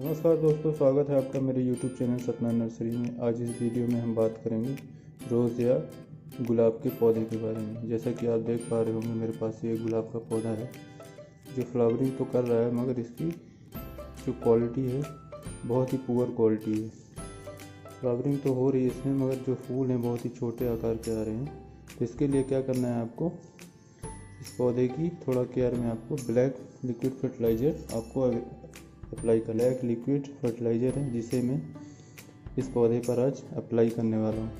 नमस्कार दोस्तों, स्वागत है आपका मेरे YouTube चैनल सतना नर्सरी में। आज इस वीडियो में हम बात करेंगे रोज़ या गुलाब के पौधे के बारे में। जैसा कि आप देख पा रहे होंगे, मेरे पास ये गुलाब का पौधा है, जो फ्लावरिंग तो कर रहा है, मगर इसकी जो क्वालिटी है, बहुत ही पुअर क्वालिटी है। फ्लावरिंग तो हो रही है इसमें, मगर जो फूल हैं, बहुत ही छोटे आकार के आ रहे हैं। तो इसके लिए क्या करना है आपको, इस पौधे की थोड़ा केयर में आपको ब्लैक लिक्विड फर्टिलाइज़र आपको अप्लाई करना है एक लिक्विड फर्टिलाइज़र है जिसे मैं इस पौधे पर आज अप्लाई करने वाला हूँ।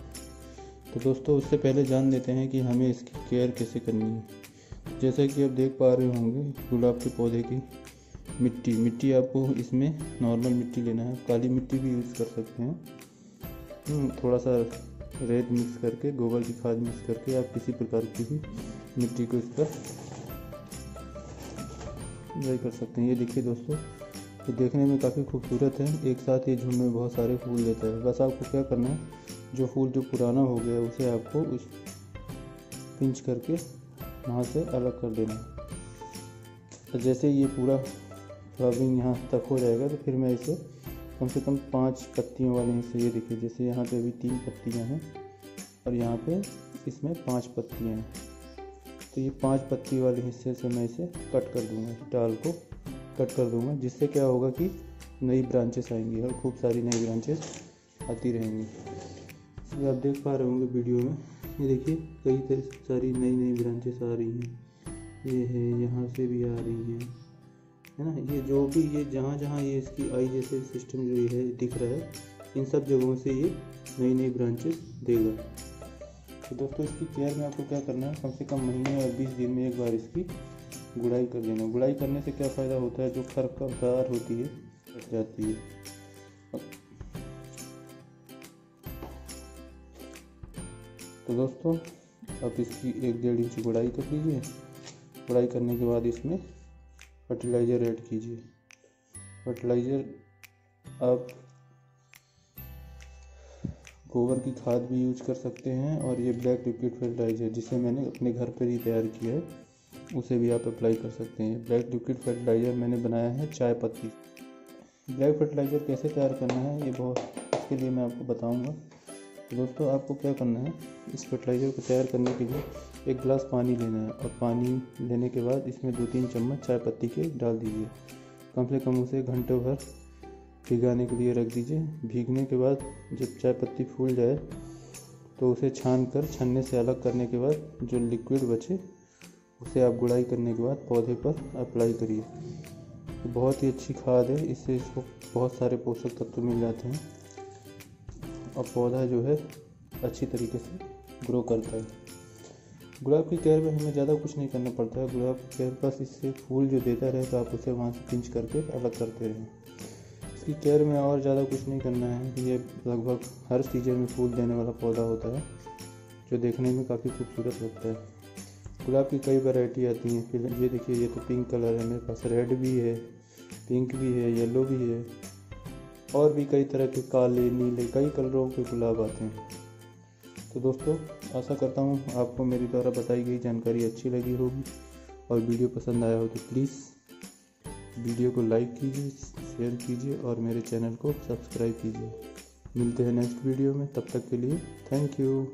तो दोस्तों उससे पहले जान लेते हैं कि हमें इसकी केयर कैसे करनी है। जैसा कि आप देख पा रहे होंगे गुलाब के पौधे की मिट्टी। मिट्टी आपको इसमें नॉर्मल मिट्टी लेना है। काली मिट्टी भी यूज़ कर सकते हैं। हम्म, थोड़ा सा रेत मिक्स करके गोबर की खाद मिक्स करके आप किसी प्रकार की भी मिट्टी को इस पर कर सकते हैं। ये देखिए दोस्तों ये देखने में काफ़ी खूबसूरत है। एक साथ ये झुंड में बहुत सारे फूल देता है। बस आपको क्या करना है, जो फूल जो पुराना हो गया उसे आपको उस पिंच करके वहाँ से अलग कर देना तो जैसे ये पूरा फ्लावरिंग यहाँ तक हो जाएगा तो फिर मैं इसे कम से कम पाँच पत्तियों वाले हिस्से ये देखिए, जैसे यहाँ पे अभी तीन पत्तियाँ हैं, और यहाँ पे इसमें पाँच पत्तियाँ हैं। तो ये पाँच पत्ती वाले हिस्से से मैं इसे कट कर दूँगा डाल को। कट कर दूँगा, जिससे क्या होगा कि नई ब्रांचेस आएँगी और खूब सारी नई ब्रांचेस आती रहेंगी। ये आप देख पा रहे होंगे वीडियो में। ये देखिए, कई सारी नई नई ब्रांचेस आ रही हैं। ये है, यहाँ से भी आ रही हैं। है ना? ये जो भी, ये जहाँ जहाँ ये इसकी आई जैसे सिस्टम जो ये है, दिख रहा है, इन सब जगहों से ये नई नई ब्रांचेस देगा। तो दोस्तों, इसकी केयर में आपको क्या करना है? कम से कम महीने या बीस दिन में एक बार इसकी गुड़ाई कर देना गुड़ाई करने से क्या फ़ायदा होता है? जो खरपतवार होती है कट जाती है। तो दोस्तों आप इसकी एक डेढ़ इंच गुड़ाई कर लीजिए। गुड़ाई करने के बाद इसमें फर्टिलाइज़र ऐड कीजिए। फर्टिलाइज़र आप गोबर की खाद भी यूज़ कर सकते हैं और ये ब्लैक लिक्विड फर्टिलाइज़र जिसे मैंने अपने घर पर ही तैयार किया है। उसे भी आप अप्लाई कर सकते हैं। ब्लैक लिक्विड फर्टिलाइज़र मैंने बनाया है चाय पत्ती। ब्लैक फर्टिलाइज़र कैसे तैयार करना है, ये बहुत इसके लिए मैं आपको बताऊँगा। तो दोस्तों, आपको क्या करना है, इस फर्टिलाइज़र को तैयार करने के लिए एक गिलास पानी लेना है और पानी लेने के बाद इसमें दो तीन चम्मच चाय पत्ती के डाल दीजिए। कम से कम उसे घंटे भर भिगाने के लिए रख दीजिए। भीगने के बाद जब चाय पत्ती फूल जाए तो उसे छान कर, छन्ने से अलग करने के बाद जो लिक्विड बचे उसे आप गुड़ाई करने के बाद पौधे पर अप्लाई करिए। तो बहुत ही अच्छी खाद है, इससे इसको बहुत सारे पोषक तत्व मिल जाते हैं और पौधा जो है अच्छी तरीके से ग्रो करता है। गुलाब की केयर में हमें ज़्यादा कुछ नहीं करना पड़ता है। गुलाब की केयर बस इससे फूल जो देता रहे तो आप उसे वहाँ से पिंच करके अलग करते रहें। इसकी केयर में और ज़्यादा कुछ नहीं करना है ये लगभग हर सीज़न में फूल देने वाला पौधा होता है, जो देखने में काफ़ी खूबसूरत लगता है। गुलाब की कई वैरायटी आती हैं। फिर ये देखिए, ये तो पिंक कलर है, मेरे पास रेड भी है पिंक भी है येलो भी है। और भी कई तरह के काले, नीले, कई कलरों के गुलाब आते हैं। तो दोस्तों, आशा करता हूँ आपको मेरी द्वारा बताई गई जानकारी अच्छी लगी होगी। और वीडियो पसंद आया हो तो प्लीज़ वीडियो को लाइक कीजिए शेयर कीजिए और मेरे चैनल को सब्सक्राइब कीजिए। मिलते हैं नेक्स्ट वीडियो में, तब तक के लिए थैंक यू